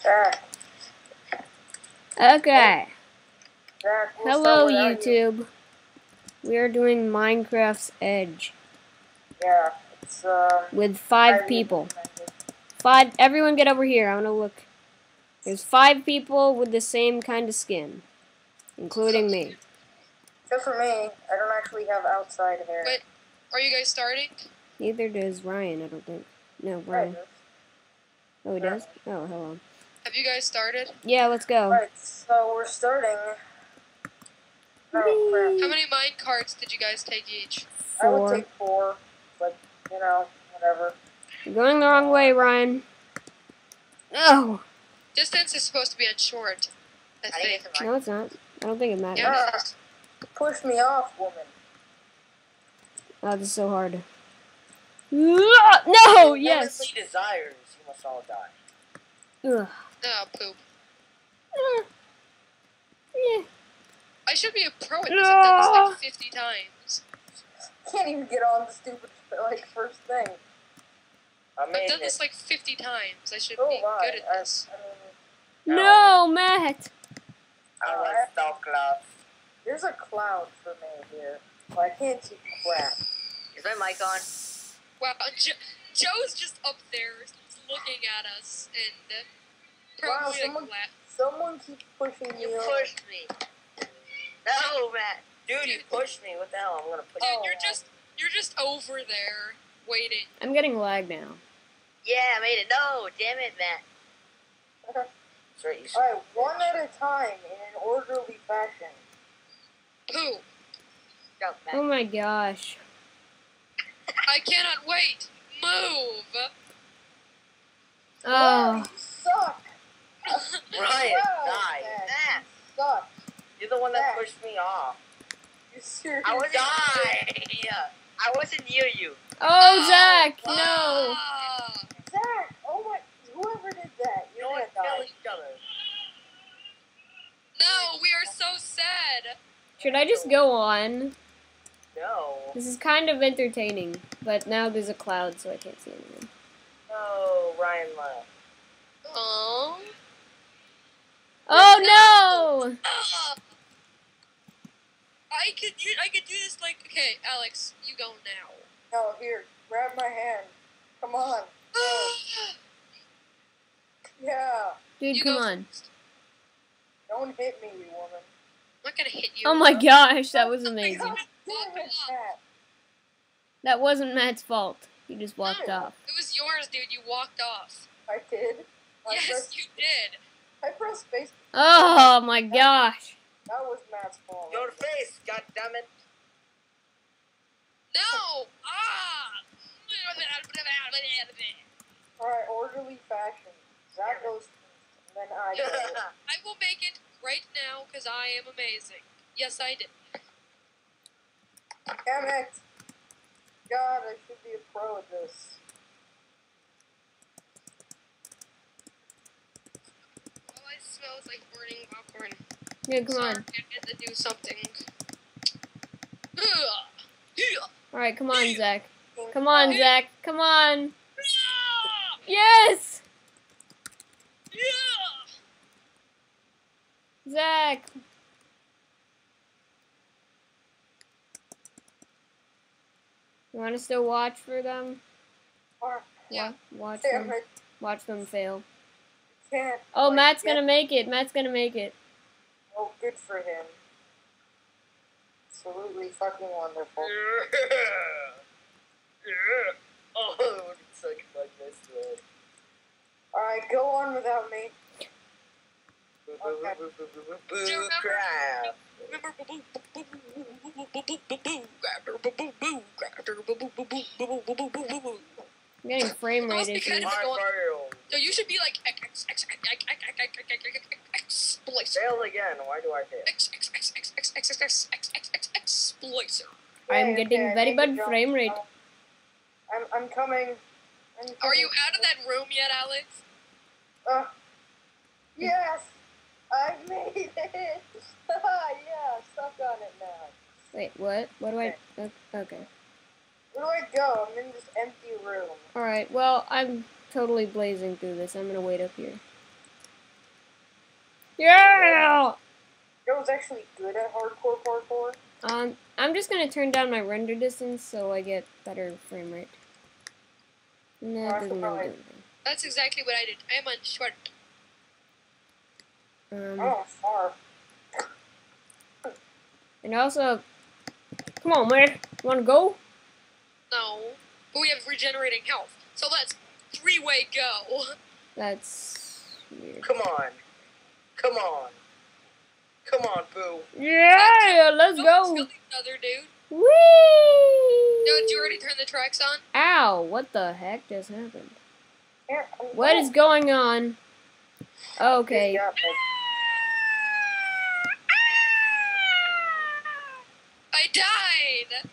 Zach, Okay. Hello, start without you. YouTube. We are doing Minecraft's Edge Yeah, it's um. with five people. Five. Everyone, get over here. I want to look. There's five people with the same kind of skin, including me. Except for me, I don't actually have outside hair. Wait. Are you guys starting? Neither does Ryan. I don't think. No, Ryan. Oh, he does. Oh, hello. Have you guys started? Yeah, let's go. Alright, so we're starting. Oh crap. How many mine carts did you guys take each? I would take four, but you know, whatever. You're going the wrong way, Ryan. No! Distance is supposed to be on short. I think. no, it's not. I don't think it matters. Yeah, it is. Push me off, woman. Oh, this is so hard. No, yes. Desires, you must all die. Ugh. Oh, poop. Ah. Yeah. I should be a pro at this. I've done this like 50 times. Can't even get on the stupid like first thing. I I've done this like 50 times. I should Oh be my! good at I, this. I mean, No, Matt. I was so close. there's a cloud for me here. Well, I can't see crap. Is my mic on? Wow, jo- Joe's just up there looking at us and uh, Wow, probably someone- Someone keeps pushing me. You off. pushed me. No, Matt. Dude, you pushed me. What the hell? I'm gonna push Dude, you. Oh. you're just you're just over there waiting. I'm getting lag now. Yeah, I made it. No, damn it, Matt. Okay. That's Alright, one at a time in an orderly fashion. Pooh, Go, Matt. Oh my gosh. I cannot wait. Move. Oh. Wow, Oh, you suck! Ryan, Wow, die. Matt, Matt, you suck! you're the one that Matt. pushed me off. You serious? I was die. I wasn't near you. oh, Zach, no. Ah. Zach! Oh my! Whoever did that, You you're know gonna what? Kill die. each other. No, we are so sad. Should I just go on? No. This is kind of entertaining, but now there's a cloud, so I can't see anything. No, Ryan left. Oh. Oh no! Ah. I could do, I could do this like okay, Alex, you go now. No, here, grab my hand. Come on. Yeah. Dude, You come on. first. Don't hit me, you woman. I'm not gonna hit you. Oh my gosh, that was amazing. God. Damn it, Matt. That wasn't Matt's fault. He just walked No. off. It was yours, dude. You walked off. I did. I yes, pressed, you did. I pressed space. Oh my gosh. That was Matt's fault. Your face, God damn it. No. Ah. Alright, orderly fashion. Zach goes first, and then I go. I will make it right now because I am amazing. Yes, I did. Damn it! God, I should be a pro at this. All I smell is like burning popcorn. Yeah, come Sorry, on. I had to do something. Alright, come on, Zach. Come on, Zach. Come on. Yes! Zach. You want to still watch for them? Fuck, Yeah. Wa- Watch them. Watch them fail can't. Oh, like, Matt's gonna make it. Matt's gonna make it. Oh, good for him. Absolutely fucking wonderful. Yeah. Yeah. Oh, it's like my best way. Alright, go on without me. Okay. Boo crap. I'm getting frame rate issues. So you should be like X X X X X X X X X X X X Failed again. Why do I fail? Exploiter. I'm getting very bad frame rate. I'm I'm coming. Are you out of that room yet, Alex? Uh, yes, I made it. yeah, stuck on it now. Wait, what? What do I? Okay. Where do I go? I'm in this empty room. All right. Well, I'm totally blazing through this. I'm gonna wait up here. Yeah! Joe's actually good at hardcore parkour. Um, I'm just gonna turn down my render distance so I get better frame rate. No, Oh, I that doesn't really do anything. That's exactly what I did. I am on short. Um, Oh, far. and also, come on, man, wanna go? No. But we have regenerating health. So let's three way go. That's weird. Come on. Come on. Come on, Boo. Yeah, let's Don't go. kill each other, dude. Whee! No, did you already turn the tracks on? Ow! What the heck just happened? What oh. is going. on? Okay. I died!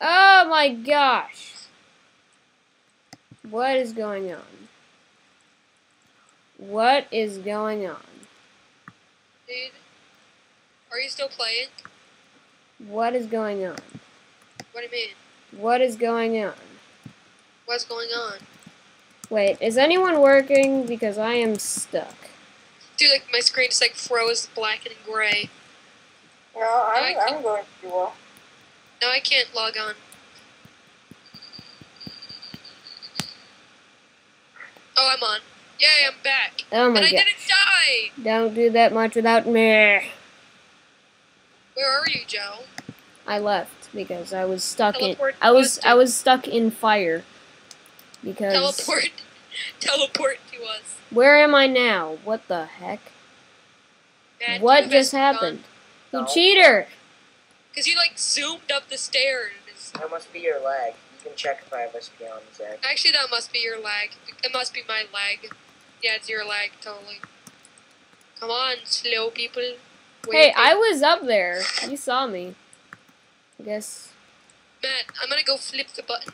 Oh my gosh. What is going on? What is going on? Dude. Are you still playing? What is going on? What do you mean? What is going on? What's going on? Wait, is anyone working? Because I am stuck. Dude, like my screen just like froze black and gray. No, I'm, I- I'm going to do well. Now I can't log on. Oh, I'm on. Yay, I'm back. Oh my and I gosh. didn't die! Don't do that much without me. Where are you, Joe? I left because I was stuck in I was. I was stuck in fire. Because Teleport. Teleport to us. where am I now? What the heck? Man, what just missed happened? You No. cheater! Because you like zoomed up the stairs. That must be your lag. You can check if I have SP on, Zach. Actually, that must be your lag. It must be my lag. Yeah, it's your lag, totally. Come on, slow people. Hey, Wait, I was up there. You saw me. I guess Matt, I'm gonna go flip the button.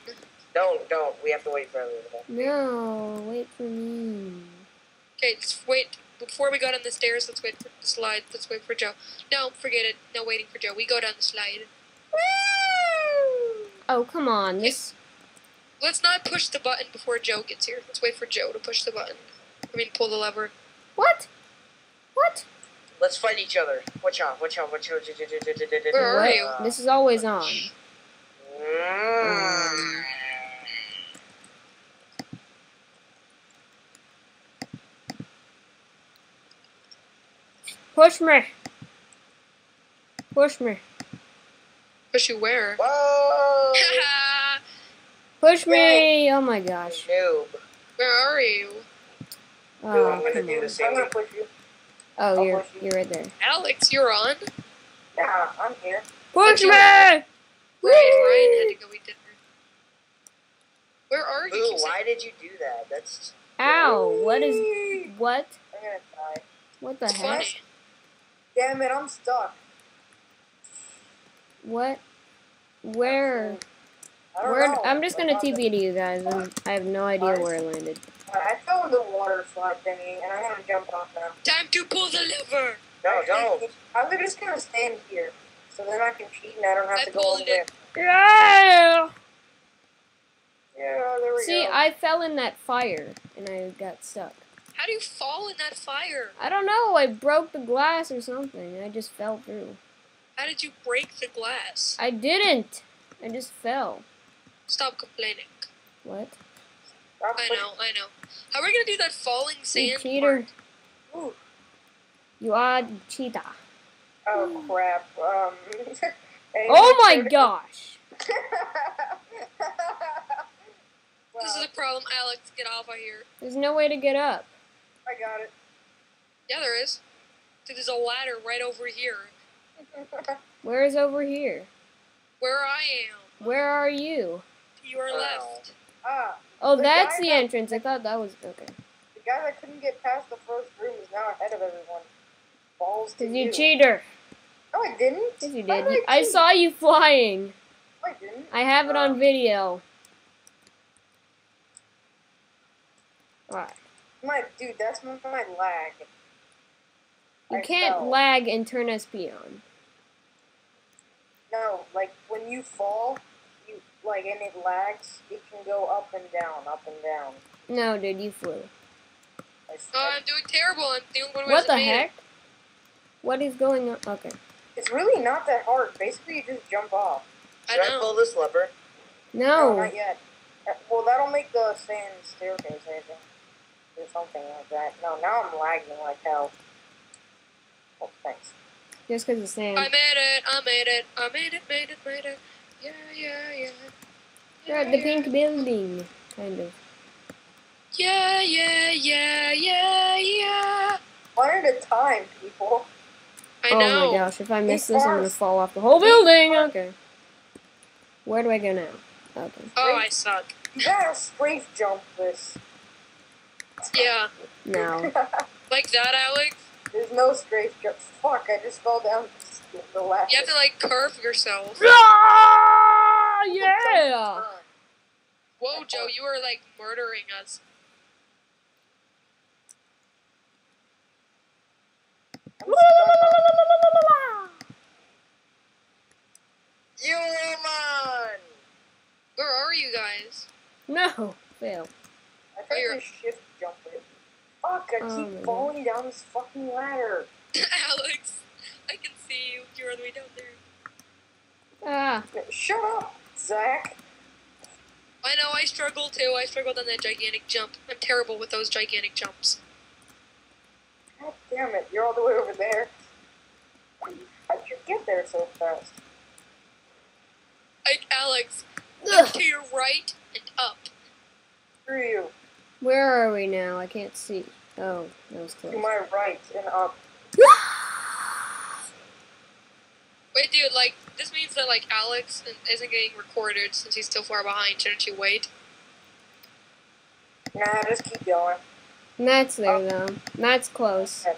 Don't, don't. We have to wait for everyone. no. Wait for me. Okay, let's wait. Before we go down the stairs, let's wait for the slide. Let's wait for Joe. No, forget it. No waiting for Joe. We go down the slide. Oh come on. This Let's not push the button before Joe gets here. Let's wait for Joe to push the button. I mean, pull the lever. what? What? Let's fight each other. Watch out, watch out, watch out. Where are What? you? This is always on. Mm. Push me. Push me. Push you where? Whoa! Push me. Oh my gosh. Noob. where are you? Oh, I'm Oh gonna come do on. the same. I'm gonna push you. Oh, I'll you're push you. you're right there. Alex, you're on. Yeah, I'm here. Push me. Ryan, Whee! Ryan had to go eat dinner. Where are you? Boo, Keep why did you do that? That's Ow! What is what? I'm gonna die. What the saying- It's heck? funny. Damn it, I'm stuck. What? Where? Where? Know. I'm just gonna What TP to you guys. and I have no idea where I landed. I fell in the water slide thingy, and I'm gonna jump off now. Time to pull the lever. no, don't. I'm just gonna stand here, so then I can cheat and I don't have I to go all the pulled way. it. Yeah. Yeah, there we See, go. I fell in that fire and I got stuck. How do you fall in that fire? I don't know. I broke the glass or something. I just fell through. How did you break the glass? I didn't. I just fell. Stop complaining. What? Stop I know, I know. How are we gonna do that falling You sand cheater. part? Ooh. You are cheetah. Oh crap. Um. Oh my critical- gosh. This is a problem, Alex. Get off of here. There's no way to get up. I got it. Yeah, there is. Dude, There's a ladder right over here. Where is over here? Where I am. Where are you? To your Wow. left. ah, Oh, The that's guy the that- entrance. I thought that was okay. the guy that couldn't get past the first room is now ahead of everyone. Balls to Cause you. you cheater. No, I didn't. Yes, you Why did. did You- I saw you flying. No, I didn't. I have it on video. Alright. My dude, that's my, my lag. You I can't fell. lag and turn SP on. No, like when you fall, you like and it lags. It can go up and down, up and down. No, dude, you flew. I, Oh, I'm doing terrible. I'm doing what, What the made it. heck? What is going on? Okay. It's really not that hard. Basically, you just jump off. I Should I know. pull this lever? No, No. not yet. Uh, Well, that'll make the sand staircase, I think. Or something like that. No, now I'm lagging like hell. Oh, thanks. Just because it's I made it. I made it. I made it. Made it. Made it. Yeah, yeah, yeah. You're at the pink building, kind of. Yeah, yeah, yeah, yeah, yeah. One at a time, people. I oh know. my gosh, if I miss this, I'm gonna fall off the whole building. Okay. Where do I go now? Okay. Oh, I suck. You gotta jump this. Yeah, Now. like that, Alex. There's no strafe jump. Fuck, I just fell down the ladder. You have to like curve yourself. Ah, yeah! Whoa, Joe, you are like murdering us. I'm. You woman! Where are you guys? No, fail. I Oh, tried you're- shift jump it. Fuck, I Oh my keep God. falling down this fucking ladder. Alex, I can see you. You're all the way down there. Ah, Shut up, Zach. I know, I struggle too. I struggled on that gigantic jump. I'm terrible with those gigantic jumps. God damn it, you're all the way over there. How'd you get there so fast? Like, Alex, look Ugh. to your right and up. Screw you. Where are we now? I can't see. Oh, that was close. To my right and up. Wait, dude, like, this means that, like, Alex isn't getting recorded since he's still far behind. Shouldn't you wait? Nah, just keep going. Matt's there oh. though. Matt's close. Okay.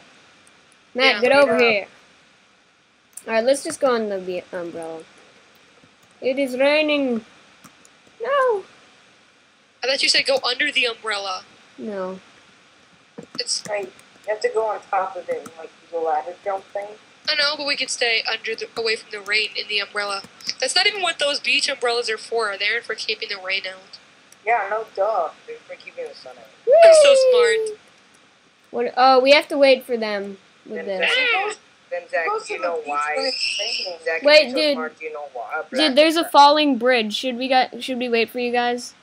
Matt, Yeah. get over Yeah. here. Alright, let's just go on the umbrella. It is raining. No. I thought you said go under the umbrella. No. It's, Right, you have to go on top of it and like do the ladder jump thing. I know, but we could stay under the, away from the rain in the umbrella. That's not even what those beach umbrellas are for. They're for keeping the rain out. Yeah, no duh. They're for keeping the sun out. I'm so smart. What? Oh, we have to wait for them with Then this. Zach, then Zach, do to you know why? it's. Zach, Wait, you're so dude. Smart, you know why? Dude, there's a falling bridge. Should we got? Should we wait for you guys?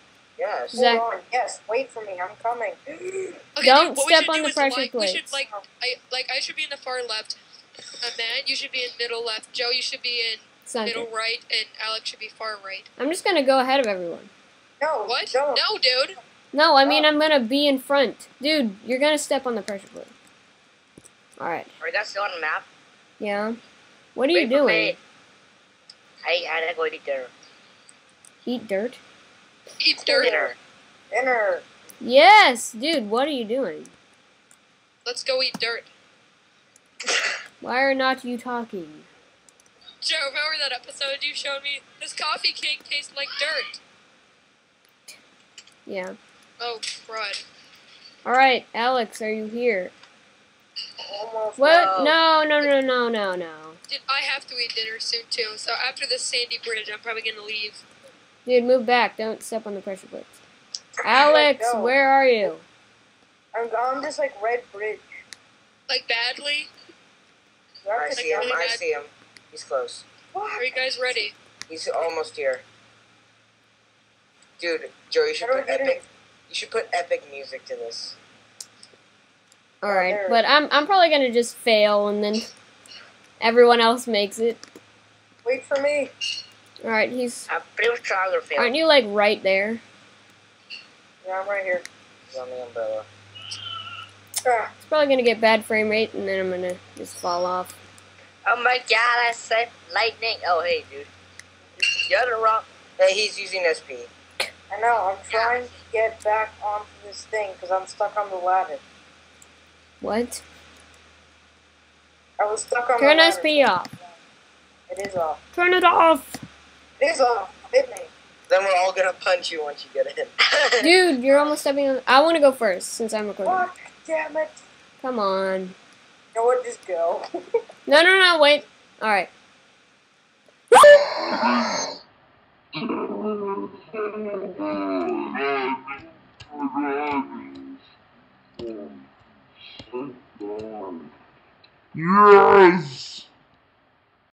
Yes. Zach- Hold on. Yes, wait for me. I'm coming. Okay, Don't dude, what we step should on do the is, pressure like, We should like I like I should be in the far left. Uh, Matt, you should be in middle left. Joe, you should be in middle Center. right, and Alex should be far right. I'm just gonna go ahead of everyone. No, What? don't. No, dude. No, I mean Oh. I'm gonna be in front, dude. You're gonna step on the pressure plate. All right. Are you guys still on the map? Yeah. What are you Wait for doing? me. I had to go eat dinner. Eat dirt? Eat dirt. Dinner. Dinner. Yes, dude. What are you doing? Let's go eat dirt. Why are not you talking? Joe, remember that episode you showed me? This coffee cake tastes like dirt. Yeah. Oh, crud. All right, Alex, are you here? Almost. What? No. No, no, no, no, no, no. Dude, I have to eat dinner soon too. So after this sandy bridge, I'm probably gonna leave. Dude, move back. Don't step on the pressure plates. Alex, No. where are you? I'm on this like red bridge. Like badly. You I to see him. jump- I see him. He's close. Are you guys ready? He's almost here. Dude, Joe, you should How do I put epic. in? You should put epic music to this. All right, there. but I'm I'm probably gonna just fail and then everyone else makes it. Wait for me. All right, he's. I'm pretty sure I'll. Aren't you like right there? Yeah, I'm right here. He's on the umbrella. Ah, It's probably gonna get bad frame rate and then I'm gonna just fall off. Oh my god, I said lightning. Oh, hey, dude. You're the wrong. Hey, he's using SP. I know. I'm trying to get back onto this thing because I'm stuck on the ladder. What? I was stuck on Turn the ladder. SP off. It is off. Turn it off, It is off. Hit me. Then we're all gonna punch you once you get in. dude. You're almost stepping on. I want to go first since I'm recording. Fuck. Damn it. Come on. You know what? Just go. No, no, no. Wait. All right. Yes!